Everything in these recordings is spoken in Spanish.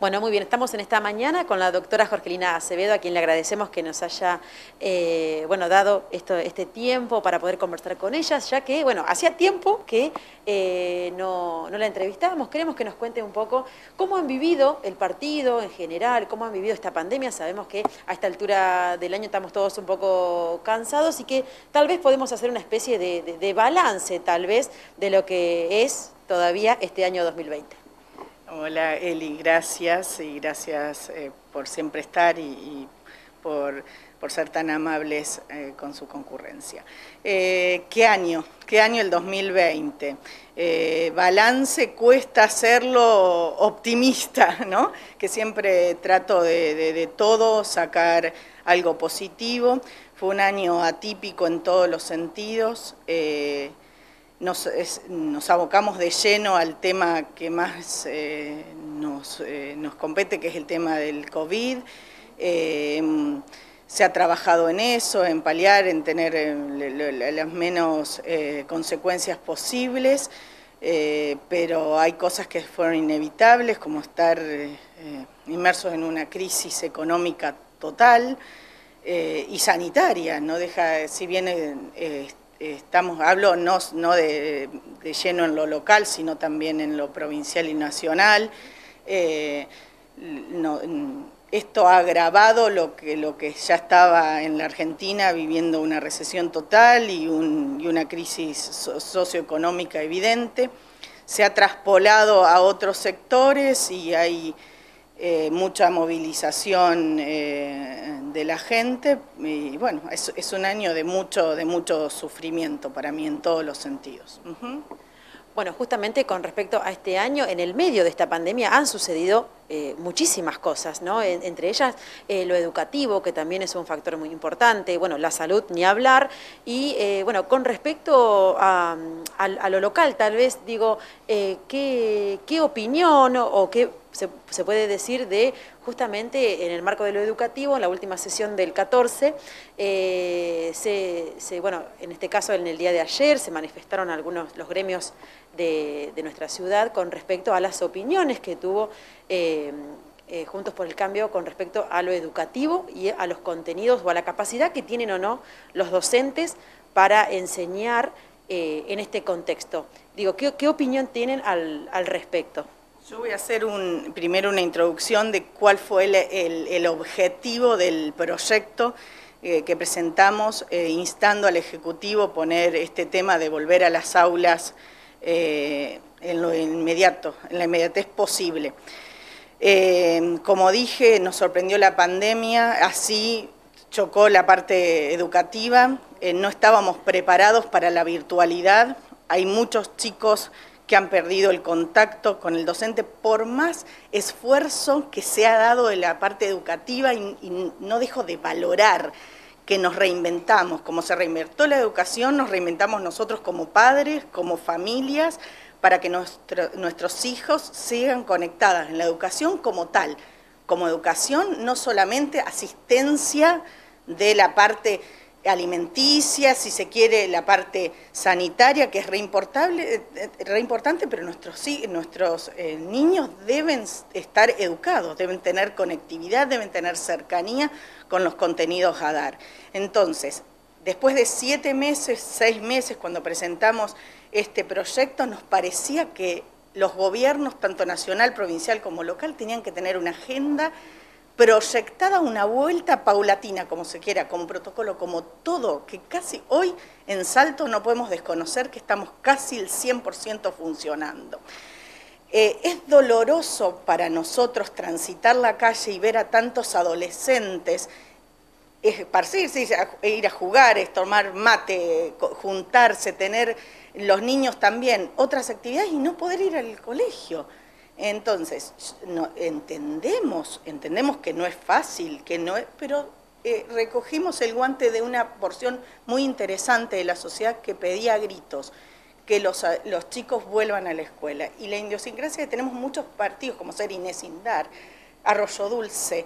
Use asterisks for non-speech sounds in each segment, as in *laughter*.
Bueno, muy bien, estamos en esta mañana con la doctora Jorgelina Acevedo, a quien le agradecemos que nos haya eh, bueno, dado esto, este tiempo para poder conversar con ella, ya que, bueno, hacía tiempo que eh, no, la entrevistábamos. Queremos que nos cuente un poco cómo han vivido el partido en general, cómo han vivido esta pandemia. Sabemos que a esta altura del año estamos todos un poco cansados y que tal vez podemos hacer una especie de, de balance, tal vez, de lo que es todavía este año 2020. Hola Eli, gracias y gracias eh, por siempre estar y, por, ser tan amables eh, con su concurrencia. Eh, ¿Qué año? ¿Qué año el 2020? balance cuesta hacerlo optimista, ¿no? Que siempre trato de, de todo sacar algo positivo. Fue un año atípico en todos los sentidos nos, nos, abocamos de lleno al tema que más eh, nos, eh, nos, compete, que es el tema del COVID. Eh, se ha trabajado en eso, en paliar, en tener las menos consecuencias posibles, pero hay cosas que fueron inevitables, como estar inmersos en una crisis económica total y sanitaria, no deja, si bien estamos, hablo no, no de, lleno en lo local, sino también en lo provincial y nacional. Eh, esto ha agravado lo que, lo que ya estaba en la Argentina viviendo una recesión total y, una crisis socioeconómica evidente. Se ha traspolado a otros sectores y hay eh, mucha movilización eh, de la gente y bueno, es, es, un año de mucho, de mucho sufrimiento para mí en todos los sentidos. Bueno, justamente con respecto a este año, en el medio de esta pandemia han sucedido eh, muchísimas cosas, ¿no? entre ellas lo educativo, que también es un factor muy importante, bueno, la salud ni hablar, y bueno, con respecto a, lo local, tal vez digo, ¿qué, ¿qué opinión o qué se, puede decir de justamente en el marco de lo educativo, en la última sesión del 14, eh, se, bueno, en este caso en el día de ayer se manifestaron algunos los gremios de, nuestra ciudad con respecto a las opiniones que tuvo eh, eh, Juntos por el Cambio con respecto a lo educativo y a los contenidos o a la capacidad que tienen o no los docentes para enseñar en este contexto. Digo, ¿qué, opinión tienen al respecto? Yo voy a hacer primero una introducción de cuál fue el, objetivo del proyecto eh, que presentamos, eh, instando al Ejecutivo poner este tema de volver a las aulas eh, en lo inmediato, en la inmediatez posible. como dije, nos sorprendió la pandemia, así chocó la parte educativa, no estábamos preparados para la virtualidad, hay muchos chicos que han perdido el contacto con el docente por más esfuerzo que se ha dado de la parte educativa y, no dejo de valorar que nos reinventamos, como se reinvertó la educación, nos reinventamos nosotros como padres, como familias, para que nuestros hijos sigan conectados en la educación como tal, como educación, no solamente asistencia de la parte alimenticia, si se quiere la parte sanitaria, que es re, eh, re importante, pero nuestros, nuestros eh, niños deben estar educados, deben tener conectividad, deben tener cercanía con los contenidos a dar. Entonces, después de siete meses, seis meses, cuando presentamos este proyecto, nos parecía que los gobiernos, tanto nacional, provincial como local, tenían que tener una agenda proyectada una vuelta paulatina, como se quiera, como protocolo, como todo, que casi hoy en Salto no podemos desconocer que estamos casi el 100% funcionando. Eh, es doloroso para nosotros transitar la calle y ver a tantos adolescentes esparcirse, ir a jugar, tomar mate, juntarse, tener los niños también otras actividades y no poder ir al colegio. Entonces, no, entendemos, entendemos que no es fácil, que no pero eh, recogimos el guante de una porción muy interesante de la sociedad que pedía a gritos que los, los chicos vuelvan a la escuela. Y la idiosincrasia que tenemos muchos partidos, como ser Inés Indar, Arroyo Dulce,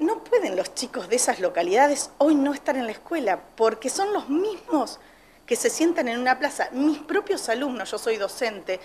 no pueden los chicos de esas localidades hoy no estar en la escuela, porque son los mismos que se sientan en una plaza. Mis propios alumnos, yo soy docente,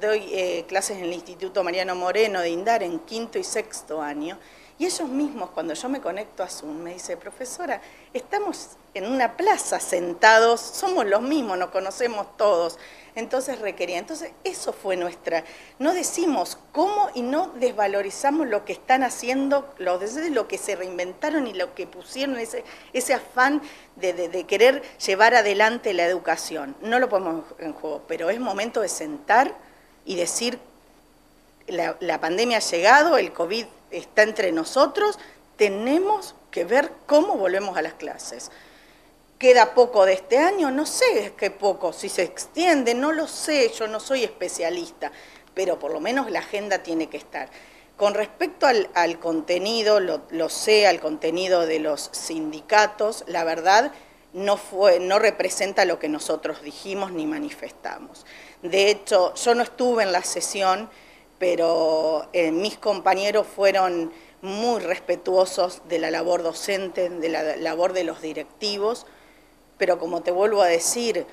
doy eh, clases en el Instituto Mariano Moreno de Indar en quinto y sexto año, y ellos mismos, cuando yo me conecto a Zoom, me dice, profesora, estamos en una plaza sentados, somos los mismos, nos conocemos todos. Entonces requería. Entonces, eso fue nuestra. No decimos cómo y no desvalorizamos lo que están haciendo, lo, desde lo que se reinventaron y lo que pusieron, ese, afán de, querer llevar adelante la educación. No lo ponemos en juego, pero es momento de sentar y decir, la, pandemia ha llegado, el COVID está entre nosotros, tenemos que ver cómo volvemos a las clases. ¿Queda poco de este año? No sé qué poco, si se extiende, no lo sé, yo no soy especialista, pero por lo menos la agenda tiene que estar. Con respecto al, contenido, lo, sé, al contenido de los sindicatos, la verdad no, fue, no representa lo que nosotros dijimos ni manifestamos. De hecho, yo no estuve en la sesión, pero eh, mis compañeros fueron muy respetuosos de la labor docente, de la labor de los directivos, pero como te vuelvo a decir,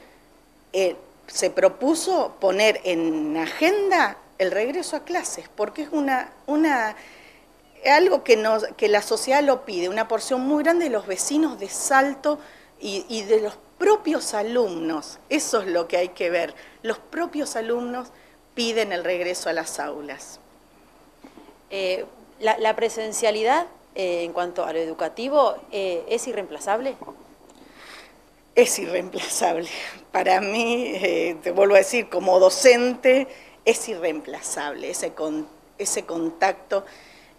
eh, se propuso poner en agenda el regreso a clases, porque es una, una algo que, la sociedad lo pide, una porción muy grande de los vecinos de Salto y, y de los propios alumnos, eso es lo que hay que ver, los propios alumnos piden el regreso a las aulas. Eh, la, presencialidad eh, en cuanto a lo educativo eh, es irreemplazable? Es irreemplazable. Para mí, te vuelvo a decir, como docente, es irreemplazable ese, ese contacto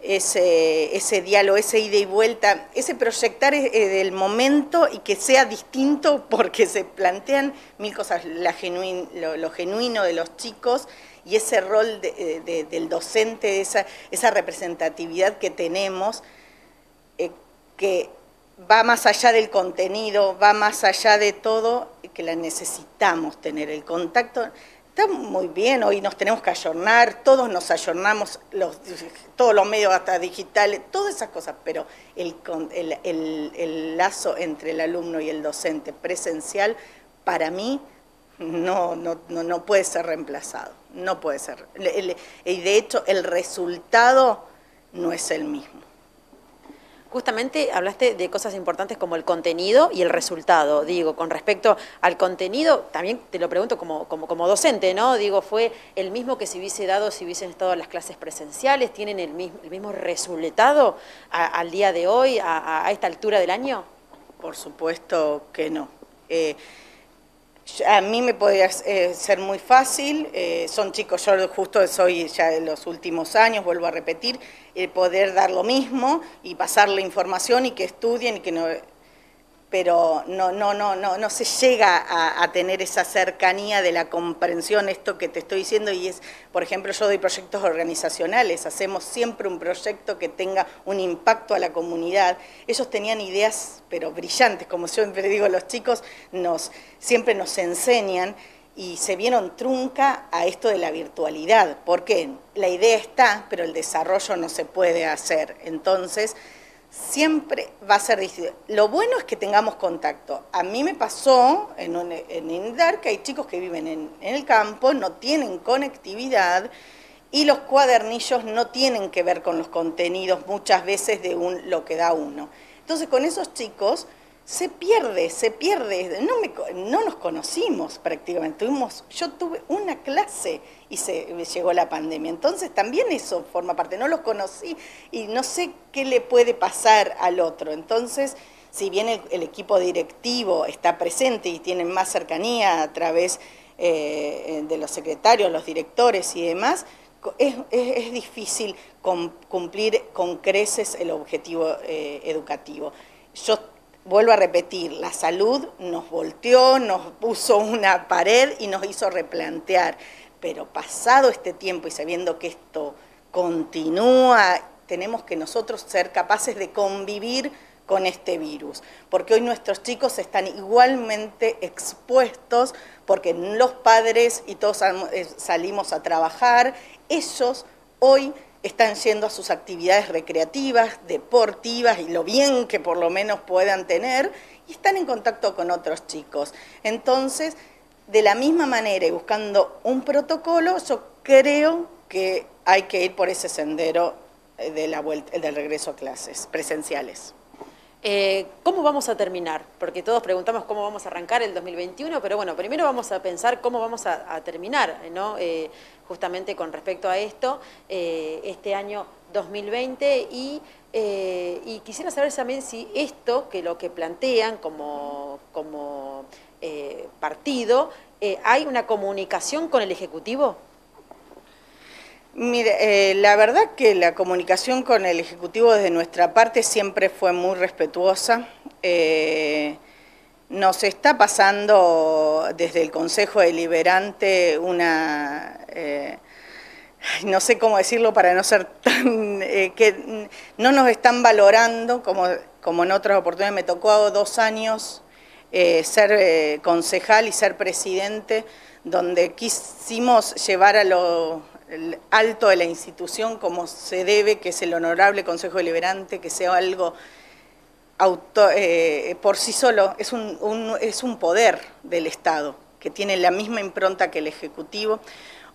ese, ese diálogo, ese ida y vuelta, ese proyectar eh, del momento y que sea distinto porque se plantean mil cosas, la lo, genuino de los chicos y ese rol eh, del docente, esa, esa representatividad que tenemos, eh, que va más allá del contenido, va más allá de todo, que la necesitamos tener, el contacto Está muy bien, hoy nos tenemos que ayornar, todos nos ayornamos, los, todos los medios hasta digitales, todas esas cosas, pero el, el, lazo entre el alumno y el docente presencial, para mí, no, no, no, puede ser reemplazado, no puede ser. Y de hecho, el resultado no es el mismo. Justamente hablaste de cosas importantes como el contenido y el resultado. Digo, con respecto al contenido, también te lo pregunto como, como, docente, ¿no? Digo, ¿fue el mismo que se hubiese dado si hubiesen estado las clases presenciales? ¿Tienen el mismo, el mismo resultado al día de hoy, a, esta altura del año? Por supuesto que no. Eh, a mí me podría eh, ser muy fácil, eh, son chicos, yo justo soy ya de los últimos años, vuelvo a repetir, el poder dar lo mismo y pasar la información y que estudien y que no pero no, no, no, no, no se llega a, tener esa cercanía de la comprensión, esto que te estoy diciendo, y es, por ejemplo, yo doy proyectos organizacionales, hacemos siempre un proyecto que tenga un impacto a la comunidad. Ellos tenían ideas, pero brillantes, como siempre digo, los chicos nos, siempre nos enseñan y se vieron trunca a esto de la virtualidad. ¿Por qué? La idea está, pero el desarrollo no se puede hacer. Entonces, siempre va a ser distinto. Lo bueno es que tengamos contacto. A mí me pasó en, en INDAR que hay chicos que viven en, el campo, no tienen conectividad y los cuadernillos no tienen que ver con los contenidos muchas veces de un, lo que da uno. Entonces con esos chicos se pierde, se pierde. No, me, no nos conocimos prácticamente. Tuvimos, yo tuve una clase y se llegó la pandemia. Entonces también eso forma parte. No los conocí y no sé qué le puede pasar al otro. Entonces, si bien el, equipo directivo está presente y tienen más cercanía a través eh, de los secretarios, los directores y demás, es, es, difícil cumplir con creces el objetivo eh, educativo. Yo vuelvo a repetir, la salud nos volteó, nos puso una pared y nos hizo replantear. Pero pasado este tiempo y sabiendo que esto continúa, tenemos que nosotros ser capaces de convivir con este virus, porque hoy nuestros chicos están igualmente expuestos, porque los padres y todos eh, salimos a trabajar, ellos hoy están yendo a sus actividades recreativas, deportivas y lo bien que por lo menos puedan tener y están en contacto con otros chicos. Entonces, de la misma manera y buscando un protocolo, yo creo que hay que ir por ese sendero eh, de la vuelta, del regreso a clases presenciales. Eh, ¿Cómo vamos a terminar? Porque todos preguntamos cómo vamos a arrancar el 2021, pero bueno, primero vamos a pensar cómo vamos a, terminar, ¿no? Eh, justamente con respecto a esto, este año 2020 y, quisiera saber también si esto, que lo que plantean como partido, ¿hay una comunicación con el Ejecutivo? Mire, eh, la verdad que la comunicación con el Ejecutivo desde nuestra parte siempre fue muy respetuosa. Eh, nos está pasando desde el Consejo Deliberante una... Eh, no sé cómo decirlo para no ser tan... que no nos están valorando, como, como en otras oportunidades me tocó dos años ser concejal y ser presidente, donde quisimos llevar a lo el alto de la institución como se debe, que es el honorable Consejo Deliberante, que sea algo eh, por sí solo, es un, es un poder del Estado, que tiene la misma impronta que el Ejecutivo.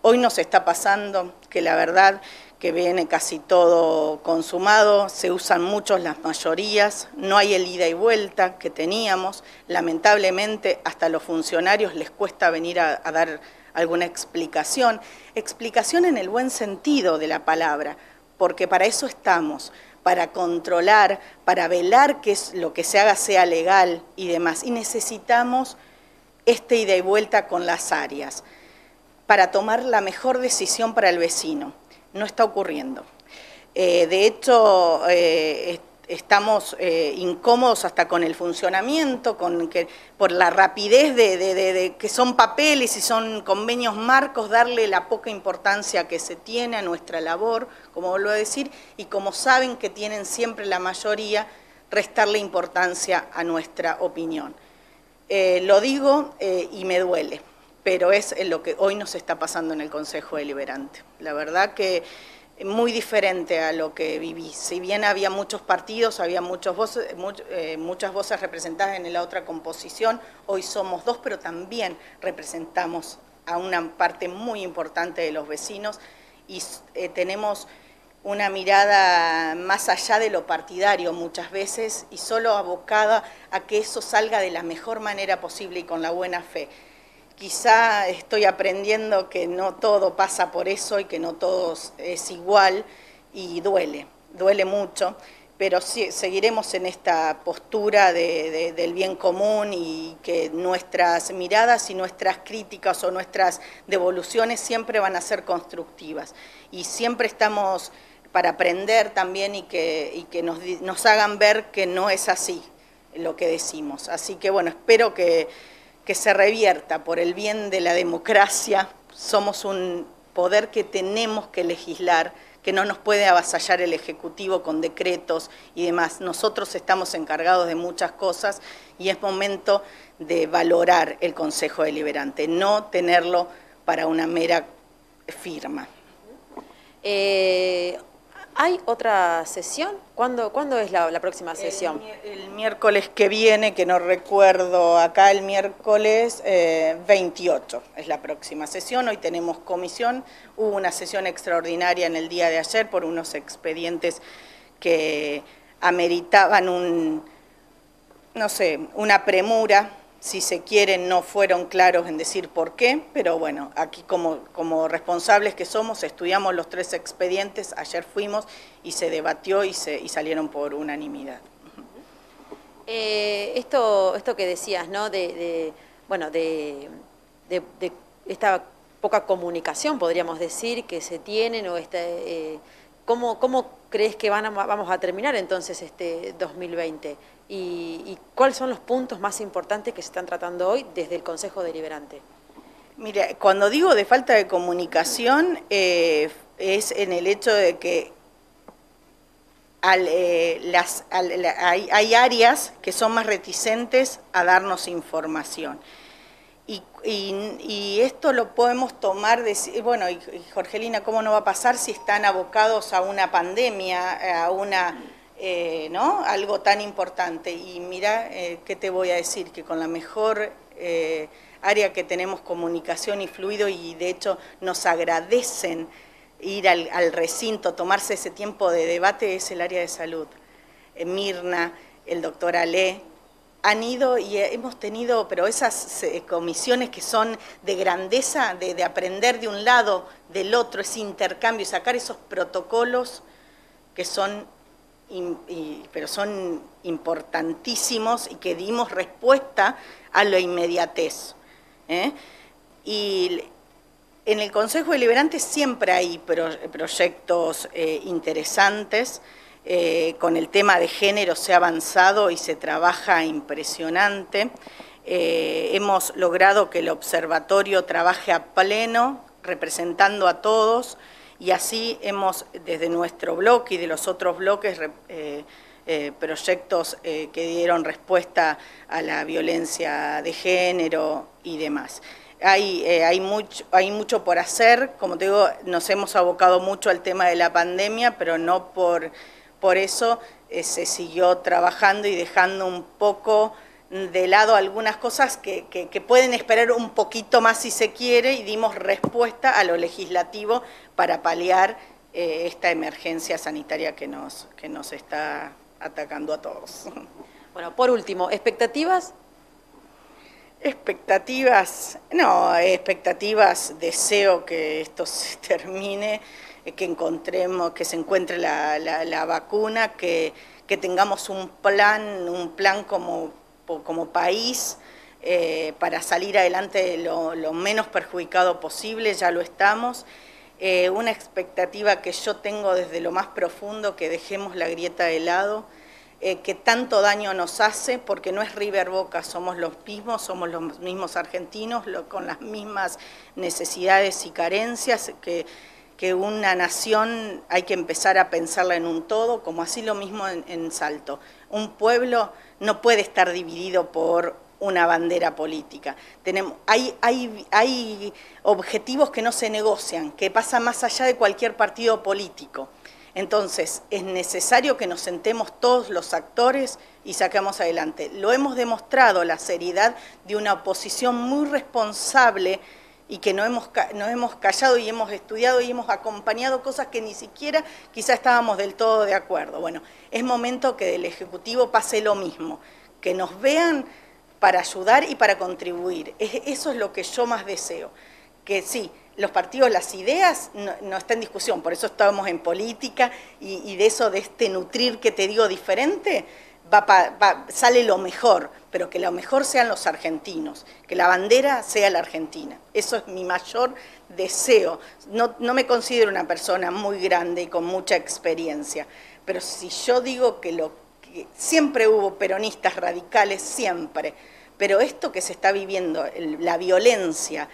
Hoy nos está pasando que la verdad que viene casi todo consumado, se usan muchos las mayorías, no hay el ida y vuelta que teníamos, lamentablemente hasta a los funcionarios les cuesta venir a dar alguna explicación, explicación en el buen sentido de la palabra, porque para eso estamos, para controlar, para velar que lo que se haga sea legal y demás. Y necesitamos este ida y vuelta con las áreas para tomar la mejor decisión para el vecino. No está ocurriendo. Eh, de hecho, eh, estamos eh, incómodos hasta con el funcionamiento, con que, por la rapidez de, que son papeles y son convenios marcos, darle la poca importancia que se tiene a nuestra labor, como vuelvo a decir, y como saben que tienen siempre la mayoría, restarle importancia a nuestra opinión. Eh, lo digo eh, y me duele, pero es lo que hoy nos está pasando en el Consejo Deliberante. La verdad que muy diferente a lo que viví. Si bien había muchos partidos, había muchos voces, eh, muchas voces representadas en la otra composición, hoy somos dos, pero también representamos a una parte muy importante de los vecinos y eh, tenemos una mirada más allá de lo partidario muchas veces y solo abocada a que eso salga de la mejor manera posible y con la buena fe quizá estoy aprendiendo que no todo pasa por eso y que no todo es igual y duele, duele mucho, pero sí, seguiremos en esta postura del bien común y que nuestras miradas y nuestras críticas o nuestras devoluciones siempre van a ser constructivas y siempre estamos para aprender también y que, nos hagan ver que no es así lo que decimos. Así que bueno, espero que que se revierta por el bien de la democracia. Somos un poder que tenemos que legislar, que no nos puede avasallar el Ejecutivo con decretos y demás. Nosotros estamos encargados de muchas cosas y es momento de valorar el Consejo Deliberante, no tenerlo para una mera firma. Eh, ¿Hay otra sesión? ¿Cuándo, ¿cuándo es la, próxima sesión? El, miércoles que viene, que no recuerdo acá, el miércoles 28 eh, es la próxima sesión. Hoy tenemos comisión. Hubo una sesión extraordinaria en el día de ayer por unos expedientes que ameritaban un, no sé, una premura si se quiere, no fueron claros en decir por qué, pero bueno, aquí como, como responsables que somos, estudiamos los tres expedientes, ayer fuimos y se debatió y, se, y salieron por unanimidad. Eh, esto, esto que decías, ¿no? De, bueno, de, esta poca comunicación, podríamos decir, que se tienen, o este, ¿cómo, ¿cómo crees que van vamos a terminar entonces este 2020? Y, cuáles son los puntos más importantes que se están tratando hoy desde el Consejo Deliberante. Mira, cuando digo de falta de comunicación eh, es en el hecho de que eh, las, hay, áreas que son más reticentes a darnos información. Y, y, esto lo podemos tomar, de, bueno, y Jorgelina, ¿cómo no va a pasar si están abocados a una pandemia, a una eh, ¿no? algo tan importante. Y mira, eh, ¿qué te voy a decir? Que con la mejor eh, área que tenemos comunicación y fluido y de hecho nos agradecen ir al, recinto, tomarse ese tiempo de debate es el área de salud. Eh, Mirna, el doctor Ale, han ido y hemos tenido, pero esas eh, comisiones que son de grandeza, de, aprender de un lado, del otro, ese intercambio, sacar esos protocolos que son, pero son importantísimos y que dimos respuesta a la inmediatez. ¿eh? Y en el Consejo Deliberante siempre hay proyectos eh, interesantes. Eh, con el tema de género se ha avanzado y se trabaja impresionante. Hemos logrado que el observatorio trabaje a pleno, representando a todos, y así hemos, desde nuestro bloque y de los otros bloques, eh, proyectos que dieron respuesta a la violencia de género y demás. Hay, hay, mucho, hay mucho por hacer, como te digo, nos hemos abocado mucho al tema de la pandemia, pero no por por eso eh, se siguió trabajando y dejando un poco de lado algunas cosas que, pueden esperar un poquito más si se quiere y dimos respuesta a lo legislativo para paliar eh, esta emergencia sanitaria que nos, que nos está atacando a todos. Bueno, por último, ¿expectativas? Expectativas, no, expectativas, deseo que esto *laughs* se termine que encontremos, que se encuentre la, vacuna, que, tengamos un plan, un plan como, como país eh, para salir adelante lo, menos perjudicado posible, ya lo estamos. Eh, una expectativa que yo tengo desde lo más profundo, que dejemos la grieta de lado, eh, que tanto daño nos hace, porque no es River Boca, somos los mismos, somos los mismos argentinos, con las mismas necesidades y carencias, que que una nación hay que empezar a pensarla en un todo, como así lo mismo en, Salto. Un pueblo no puede estar dividido por una bandera política. Tenemos, hay, hay, hay objetivos que no se negocian, que pasan más allá de cualquier partido político. Entonces, es necesario que nos sentemos todos los actores y saquemos adelante. Lo hemos demostrado, la seriedad de una oposición muy responsable y que no hemos, no hemos callado y hemos estudiado y hemos acompañado cosas que ni siquiera quizá estábamos del todo de acuerdo. Bueno, es momento que del Ejecutivo pase lo mismo, que nos vean para ayudar y para contribuir. Eso es lo que yo más deseo, que sí, los partidos, las ideas no, no está en discusión, por eso estamos en política y de eso, de este nutrir que te digo diferente, va, sale lo mejor, pero que lo mejor sean los argentinos, que la bandera sea la Argentina. Eso es mi mayor deseo. No, no me considero una persona muy grande y con mucha experiencia, pero si yo digo que lo que siempre hubo peronistas radicales, siempre, pero esto que se está viviendo, la violencia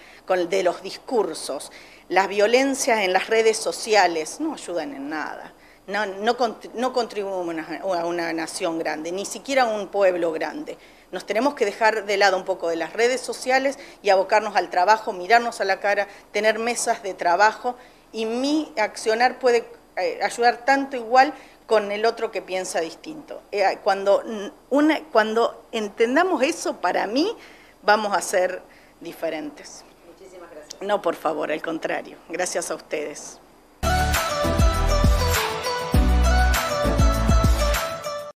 de los discursos, las violencias en las redes sociales, no ayudan en nada no, no, contribuimos a una nación grande, ni siquiera a un pueblo grande. Nos tenemos que dejar de lado un poco de las redes sociales y abocarnos al trabajo, mirarnos a la cara, tener mesas de trabajo y mi accionar puede eh, ayudar tanto igual con el otro que piensa distinto. Eh, cuando, cuando entendamos eso, para mí vamos a ser diferentes. Muchísimas gracias. No, por favor, al contrario. Gracias a ustedes.